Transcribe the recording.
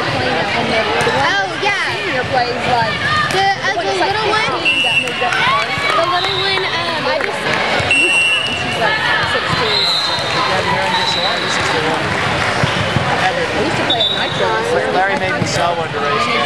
the plane up Oh, yeah. Senior plays like the, uh, the, the like little one. That moved up the little one. Um, I just. And she's like 16. I used to play at my class. Larry made me sell one to raise.